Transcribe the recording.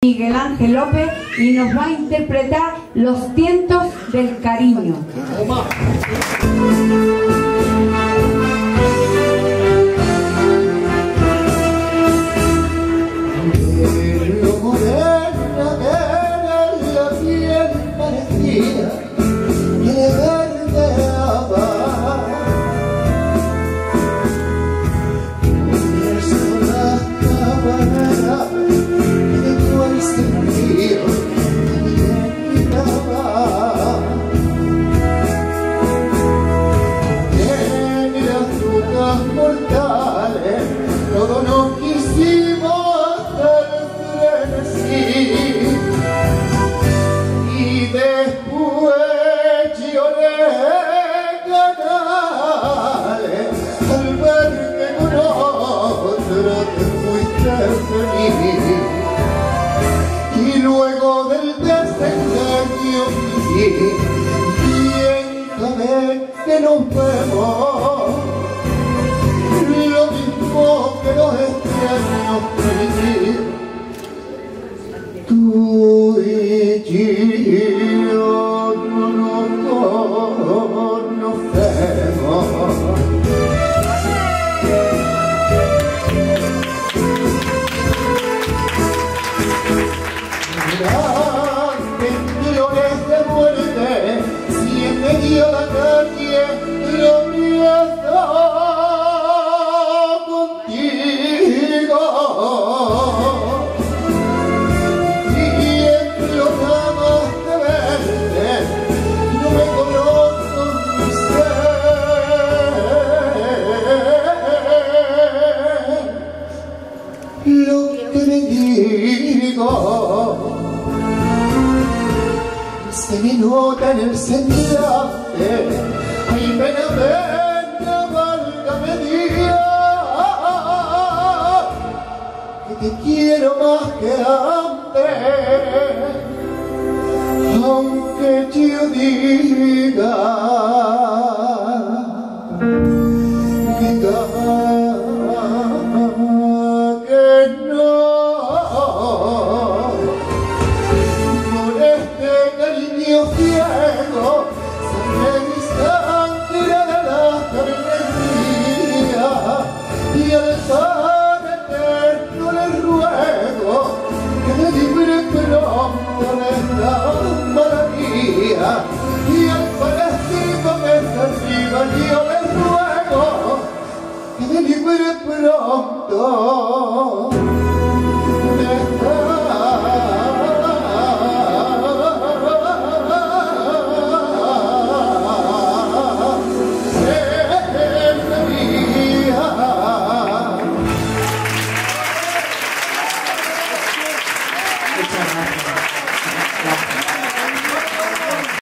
Miguel Ángel López y nos va a interpretar Los tientos del cariño. Cada vez que nos vemos lo mismo que los extraños felices tú y digo se me nota en el semblante ay pena pena válgame Dios que te quiero más que antes. Aunque yo diga y al palestino que se arriba yo le ruego que me libere pronto.